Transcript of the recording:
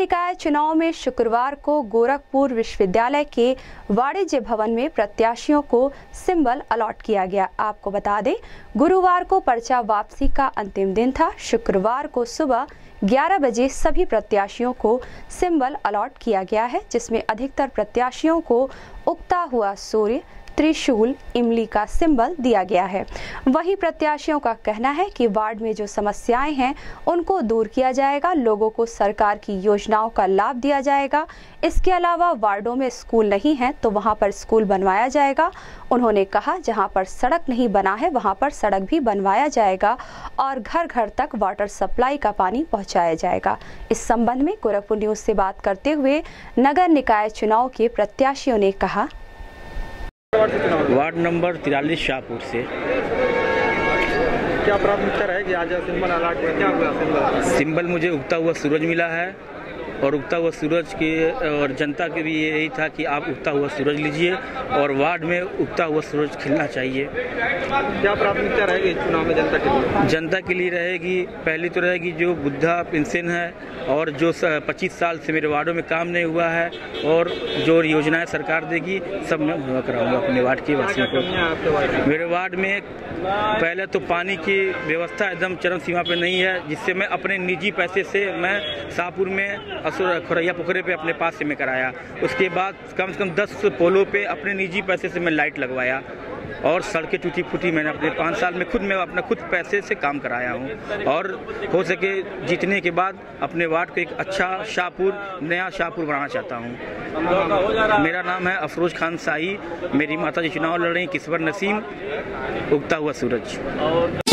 निकाय चुनाव में शुक्रवार को गोरखपुर विश्वविद्यालय के वाणिज्य भवन में प्रत्याशियों को सिंबल अलॉट किया गया। आपको बता दें, गुरुवार को पर्चा वापसी का अंतिम दिन था। शुक्रवार को सुबह 11 बजे सभी प्रत्याशियों को सिंबल अलॉट किया गया है, जिसमें अधिकतर प्रत्याशियों को उगता हुआ सूर्य त्रिशूल इमली का सिंबल दिया गया है। वही प्रत्याशियों का कहना है कि वार्ड में जो समस्याएँ हैं, उनको दूर किया जाएगा, लोगों को सरकार की योजनाओं का लाभ दिया जाएगा। इसके अलावा वार्डों में स्कूल नहीं है तो वहाँ पर स्कूल बनवाया जाएगा। उन्होंने कहा, जहाँ पर सड़क नहीं बना है, वहाँ पर सड़क भी बनवाया जाएगा और घर घर तक वाटर सप्लाई का पानी पहुँचाया जाएगा। इस संबंध में गोरखपुर न्यूज़ से बात करते हुए नगर निकाय चुनाव के प्रत्याशियों ने कहा वार्ड नंबर तिरालीस शाहपुर से। क्या प्राथमिकता रहेगी? आज सिंबल में क्या हुआ सिंबल? सिंबल मुझे उगता हुआ सूरज मिला है। और उगता हुआ सूरज के और जनता के भी यही था कि आप उगता हुआ सूरज लीजिए और वार्ड में उगता हुआ सूरज खिलना चाहिए। क्या प्राथमिकता रहेगी चुनाव में जनता के लिए? जनता के लिए रहेगी पहली तो रहेगी जो बुद्धा पेंशन है और जो पच्चीस साल से मेरे वार्डों में काम नहीं हुआ है और जो योजनाएँ सरकार देगी सब मैं पूरा कराऊँगा अपने वार्ड के वासियों को। मेरे वार्ड में पहले तो पानी की व्यवस्था एकदम चरम सीमा पर नहीं है जिससे मैं अपने निजी पैसे से मैं शाहपुर में खुरैया पोखरे पे अपने पास से मैं कराया। उसके बाद कम से कम दस पोलों पे अपने निजी पैसे से मैं लाइट लगवाया और सड़कें टूटी फूटी मैंने अपने पाँच साल में खुद मैं अपना खुद पैसे से काम कराया हूँ। और हो सके जीतने के बाद अपने वार्ड को एक अच्छा शाहपुर, नया शाहपुर बनाना चाहता हूँ। मेरा नाम है अफरोज खान शाही। मेरी माता जी चुनाव लड़ रही किस्वर नसीम। उगता हुआ सूरज।